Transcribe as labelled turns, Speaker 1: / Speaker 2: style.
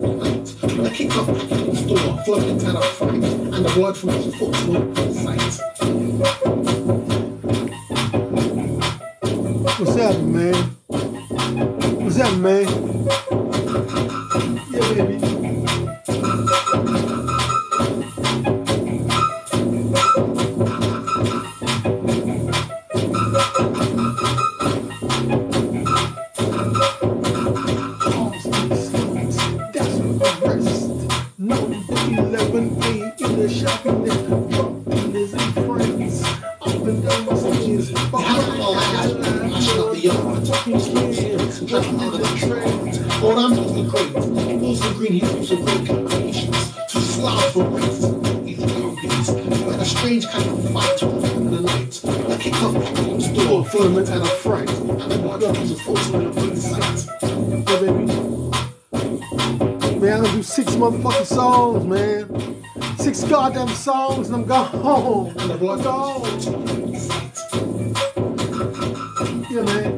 Speaker 1: When I kicked off the store, floating to the front, and the blood from his foot went sight.
Speaker 2: What's happening, man? What's happening, man? 11 A in the shopping list. Drug dealers and friends. Up and down my stairs.
Speaker 1: Behind up the yard.
Speaker 2: Talking kids.
Speaker 1: Jumping out the train. Lord, I'm eating great. Wilson Green, he's from some great calculations. Two Slavs for race. Eating companies. Like a strange kind of fight in the night. I back in the store, floating to the front, and the from his foot went in sight.
Speaker 2: Man, I'm gonna do six motherfucking songs, man. Six goddamn songs and I'm gone.
Speaker 1: I'm
Speaker 2: gone.
Speaker 1: Yeah, man.